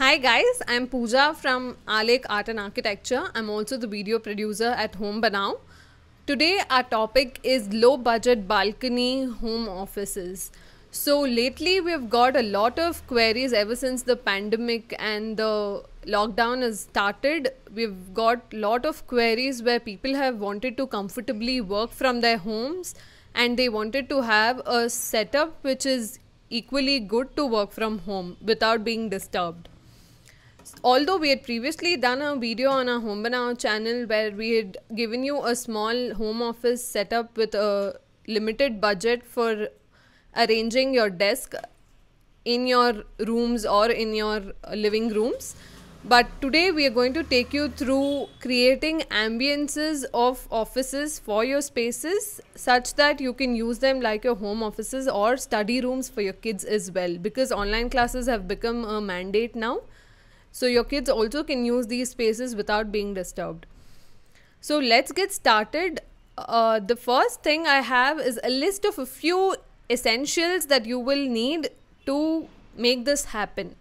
Hi guys, I'm Pooja from Aalekh Art and Architecture. I'm also the video producer at Home Banao. Today our topic is low budget balcony home offices. So lately we've got a lot of queries ever since the pandemic and the lockdown has started. We've got a lot of queries where people have wanted to comfortably work from their homes and they wanted to have a setup which is equally good to work from home without being disturbed although we had previously done a video on our home banao channel where we had given you a small home office setup with a limited budget for arranging your desk in your rooms or in your uh, living rooms. But today we are going to take you through creating ambiances of offices for your spaces such that you can use them like your home offices or study rooms for your kids as well because online classes have become a mandate now so your kids also can use these spaces without being disturbed. So let's get started. Uh, the first thing I have is a list of a few essentials that you will need to make this happen.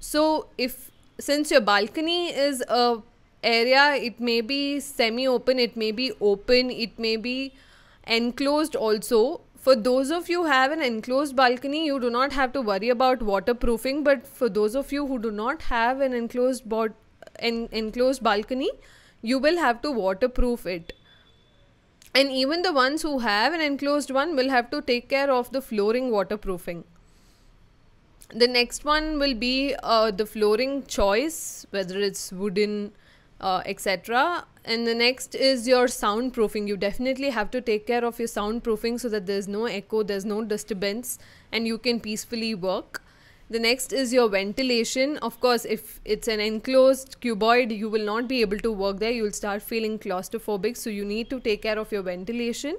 So if since your balcony is a area, it may be semi-open, it may be open, it may be enclosed also for those of you who have an enclosed balcony you do not have to worry about waterproofing but for those of you who do not have an enclosed board en- enclosed balcony you will have to waterproof it. And even the ones who have an enclosed one will have to take care of the flooring waterproofing. The next one will be uh, the flooring choice whether it's wooden uh, etc and the next is your soundproofing. You definitely have to take care of your soundproofing so that there's no echo there's no disturbance and you can peacefully work. The next is your ventilation. Of course if it's an enclosed cuboid you will not be able to work there. You'll start feeling claustrophobic so you need to take care of your ventilation.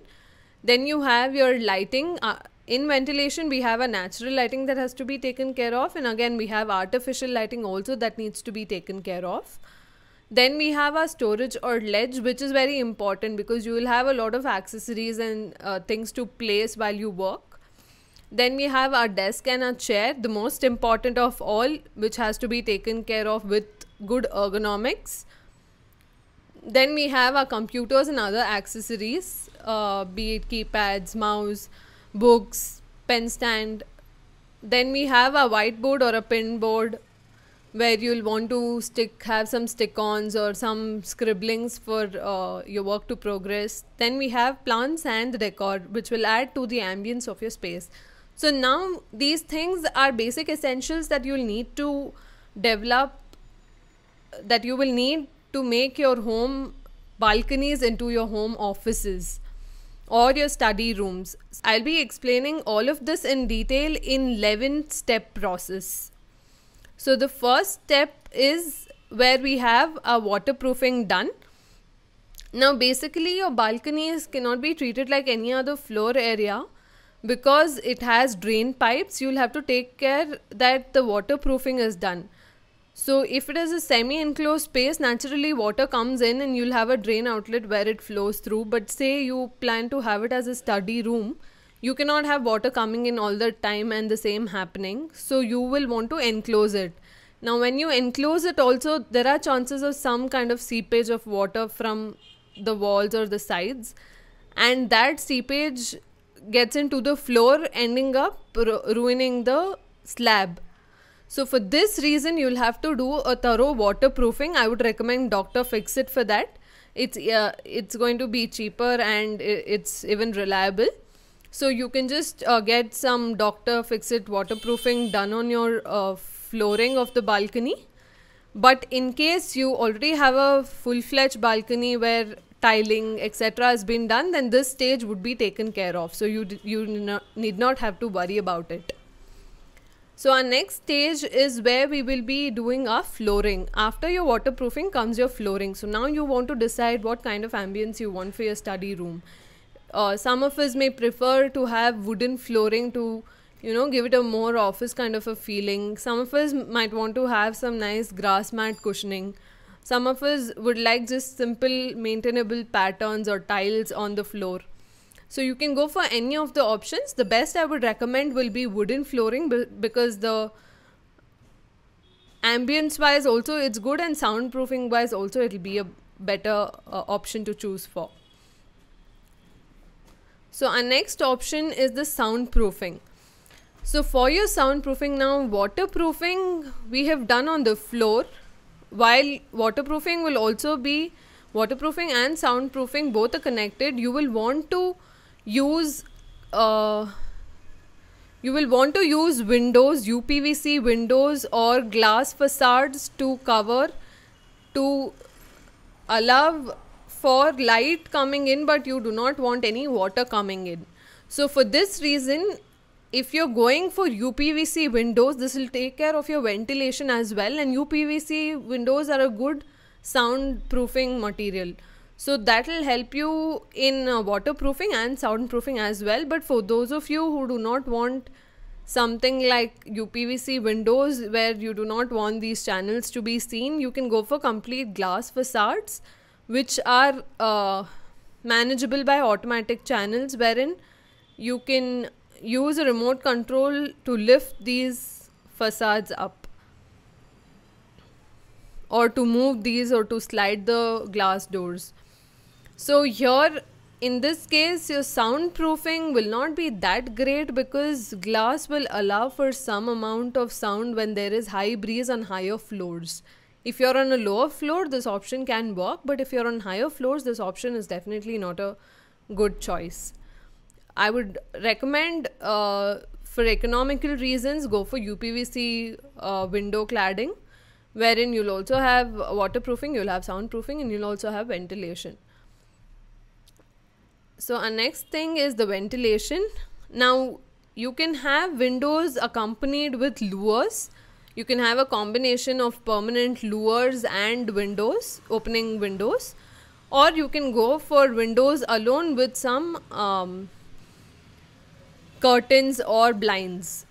Then you have your lighting. Uh, in ventilation we have a natural lighting that has to be taken care of and again we have artificial lighting also that needs to be taken care of then we have our storage or ledge which is very important because you will have a lot of accessories and uh, things to place while you work. Then we have our desk and our chair the most important of all which has to be taken care of with good ergonomics. Then we have our computers and other accessories uh, be it keypads mouse books pen stand. Then we have a whiteboard or a pin board where you'll want to stick have some stick-ons or some scribblings for uh, your work to progress. Then we have plants and decor which will add to the ambience of your space. So now these things are basic essentials that you'll need to develop that you will need to make your home balconies into your home offices or your study rooms. I'll be explaining all of this in detail in 11 step process so the first step is where we have a waterproofing done. Now basically your balconies cannot be treated like any other floor area because it has drain pipes you'll have to take care that the waterproofing is done. So if it is a semi enclosed space naturally water comes in and you'll have a drain outlet where it flows through but say you plan to have it as a study room you cannot have water coming in all the time and the same happening so you will want to enclose it. Now when you enclose it also there are chances of some kind of seepage of water from the walls or the sides and that seepage gets into the floor ending up ru- ruining the slab. So for this reason you'll have to do a thorough waterproofing. I would recommend Dr. Fixit for that. It's uh, it's going to be cheaper and it's even reliable so you can just uh, get some Dr. Fixit waterproofing done on your uh, flooring of the balcony. But in case you already have a full-fledged balcony where tiling etc has been done then this stage would be taken care of so you you need not have to worry about it so our next stage is where we will be doing our flooring after your waterproofing comes your flooring so now you want to decide what kind of ambience you want for your study room uh, some of us may prefer to have wooden flooring to you know give it a more office kind of a feeling. Some of us might want to have some nice grass mat cushioning. Some of us would like just simple maintainable patterns or tiles on the floor. So you can go for any of the options. The best i would recommend will be wooden flooring because the ambience wise also it's good and soundproofing wise also it'll be a better uh, option to choose for so our next option is the soundproofing. So for your soundproofing now waterproofing we have done on the floor while waterproofing will also be waterproofing and soundproofing both are connected. You will want to use uh, you will want to use windows upvc windows or glass facades to cover to allow for light coming in but you do not want any water coming in so for this reason if you're going for UPVC windows, this will take care of your ventilation as well. And UPVC windows are a good soundproofing material. So that will help you in uh, waterproofing and soundproofing as well. But for those of you who do not want something like UPVC windows where you do not want these channels to be seen, you can go for complete glass facades, which are uh, manageable by automatic channels, wherein you can use a remote control to lift these facades up or to move these or to slide the glass doors. So here in this case your soundproofing will not be that great because glass will allow for some amount of sound when there is high breeze on higher floors. If you're on a lower floor this option can work but if you're on higher floors this option is definitely not a good choice. I would recommend uh, for economical reasons go for UPVC uh, window cladding wherein you'll also have waterproofing, you'll have soundproofing and you'll also have ventilation. So our next thing is the ventilation. Now you can have windows accompanied with louvers. You can have a combination of permanent louvers and windows, opening windows. Or you can go for windows alone with some um, curtains or blinds.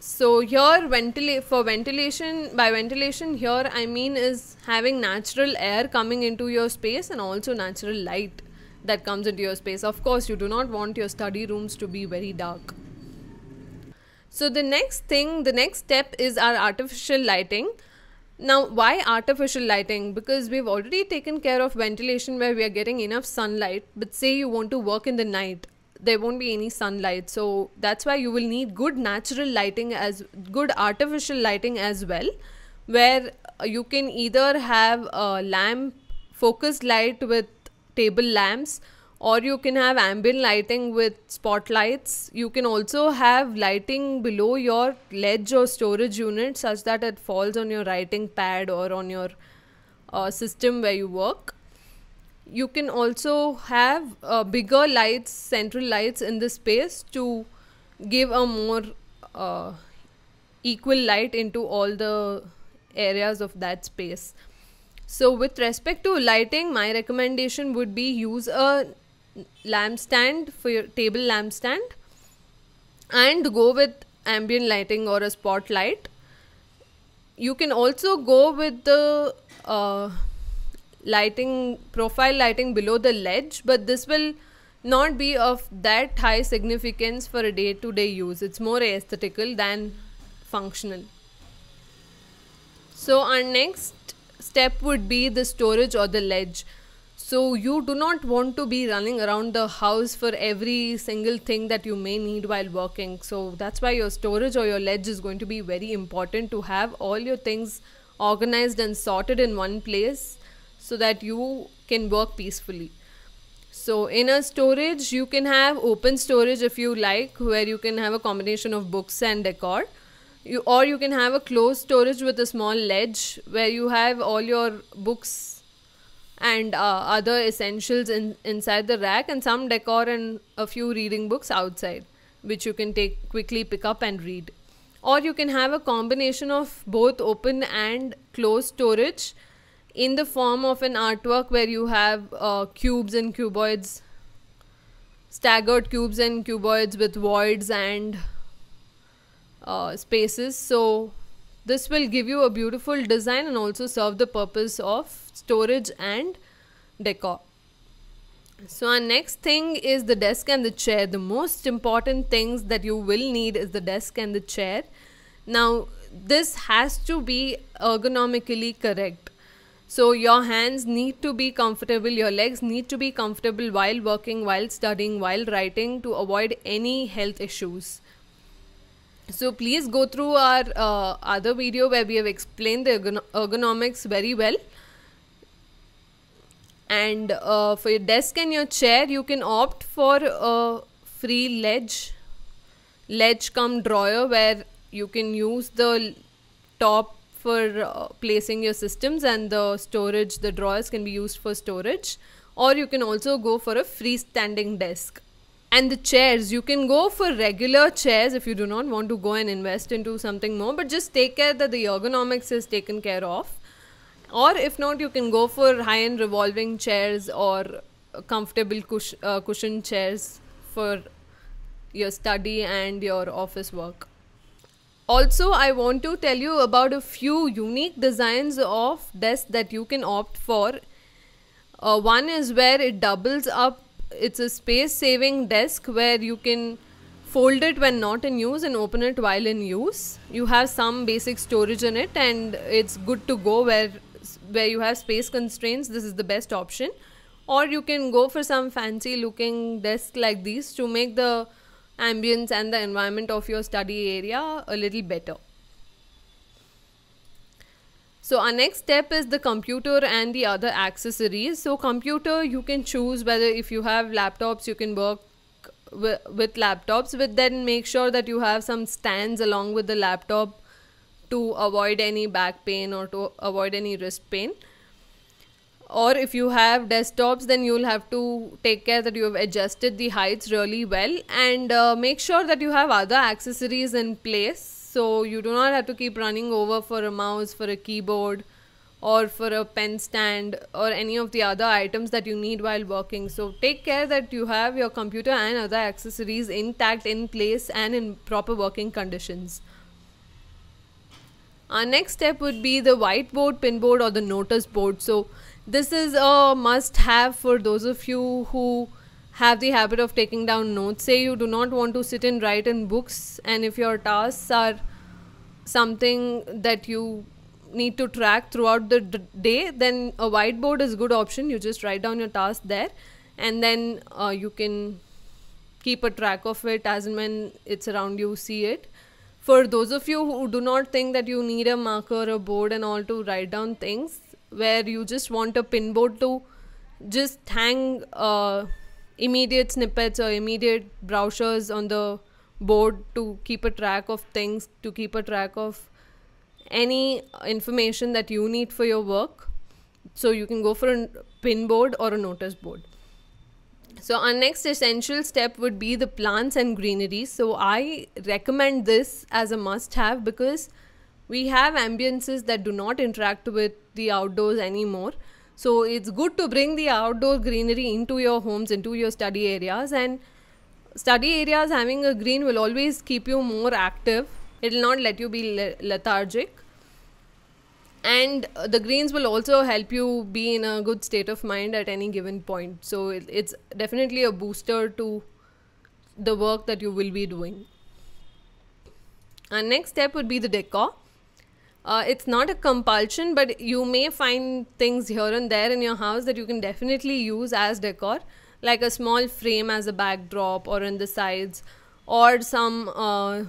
So here ventila- for ventilation by ventilation here i mean is having natural air coming into your space and also natural light that comes into your space. Of course you do not want your study rooms to be very dark so the next thing the next step is our artificial lighting. Now why artificial lighting? Because we've already taken care of ventilation where we are getting enough sunlight but say you want to work in the night there won't be any sunlight. So that's why you will need good natural lighting as good artificial lighting as well where you can either have a lamp focused light with table lamps or you can have ambient lighting with spotlights. You can also have lighting below your ledge or storage unit such that it falls on your writing pad or on your uh, system where you work. You can also have uh, bigger lights central lights in the space to give a more uh, equal light into all the areas of that space. So with respect to lighting my recommendation would be use a lamp stand for your table lamp stand and go with ambient lighting or a spotlight. You can also go with the uh, lighting profile lighting below the ledge but this will not be of that high significance for a day to day use. It's more aesthetical than functional. So our next step would be the storage or the ledge so you do not want to be running around the house for every single thing that you may need while working so that's why your storage or your ledge is going to be very important to have all your things organized and sorted in one place so that you can work peacefully. So in a storage, you can have open storage if you like, where you can have a combination of books and decor. You, or you can have a closed storage with a small ledge where you have all your books and uh, other essentials in, inside the rack and some decor and a few reading books outside which you can take quickly pick up and read or you can have a combination of both open and closed storage in the form of an artwork where you have uh, cubes and cuboids, staggered cubes and cuboids with voids and uh, spaces. So, this will give you a beautiful design and also serve the purpose of storage and decor. So, our next thing is the desk and the chair. The most important things that you will need is the desk and the chair. Now, this has to be ergonomically correct. So your hands need to be comfortable, your legs need to be comfortable while working, while studying, while writing to avoid any health issues. So please go through our uh, other video where we have explained the ergonomics very well. And uh, for your desk and your chair, you can opt for a free ledge, ledge come drawer where you can use the top for uh, placing your systems and the storage, the drawers can be used for storage. Or you can also go for a freestanding desk. And the chairs you can go for regular chairs if you do not want to go and invest into something more but just take care that the ergonomics is taken care of or if not you can go for high end revolving chairs or comfortable cush- uh, cushion chairs for your study and your office work. Also i want to tell you about a few unique designs of desks that you can opt for. Uh, one is where it doubles up. It's a space saving desk where you can fold it when not in use and open it while in use. You have some basic storage in it and it's good to go where where you have space constraints this is the best option. Or you can go for some fancy looking desk like these to make the ambience and the environment of your study area a little better. So our next step is the computer and the other accessories. So computer you can choose whether if you have laptops you can work with, with laptops but then make sure that you have some stands along with the laptop to avoid any back pain or to avoid any wrist pain or if you have desktops then you'll have to take care that you have adjusted the heights really well and uh, make sure that you have other accessories in place so you do not have to keep running over for a mouse, for a keyboard, or for a pen stand, or any of the other items that you need while working. So take care that you have your computer and other accessories intact, in place, and in proper working conditions. Our next step would be the whiteboard, pinboard, or the notice board. So this is a must have for those of you who have the habit of taking down notes. Say you do not want to sit and write in books, and if your tasks are something that you need to track throughout the day, then a whiteboard is a good option. You just write down your task there, and then uh, you can keep a track of it as and when it's around you, see it. For those of you who do not think that you need a marker, a board, and all to write down things, where you just want a pinboard to just hang. Uh, immediate snippets or immediate brochures on the board to keep a track of things, to keep a track of any information that you need for your work. So you can go for a pin board or a notice board. So our next essential step would be the plants and greenery. So I recommend this as a must have because we have ambiances that do not interact with the outdoors anymore. So it's good to bring the outdoor greenery into your homes, into your study areas, and study areas having a green will always keep you more active. It will not let you be le- lethargic. And uh, the greens will also help you be in a good state of mind at any given point. So it's definitely a booster to the work that you will be doing. And next step would be the decor. Uh, it's not a compulsion, but you may find things here and there in your house that you can definitely use as decor, like a small frame as a backdrop or in the sides, or some uh,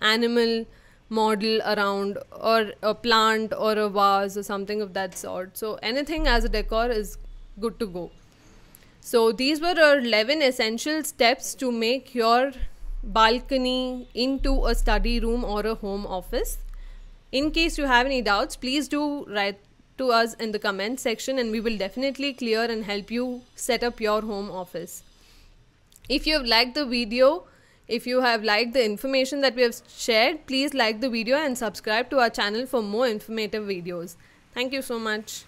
animal model around, or a plant or a vase or something of that sort. So, anything as a decor is good to go. So, these were our 11 essential steps to make your balcony into a study room or a home office. In case you have any doubts, please do write to us in the comment section and we will definitely clear and help you set up your home office. If you have liked the video, if you have liked the information that we have shared, please like the video and subscribe to our channel for more informative videos. Thank you so much.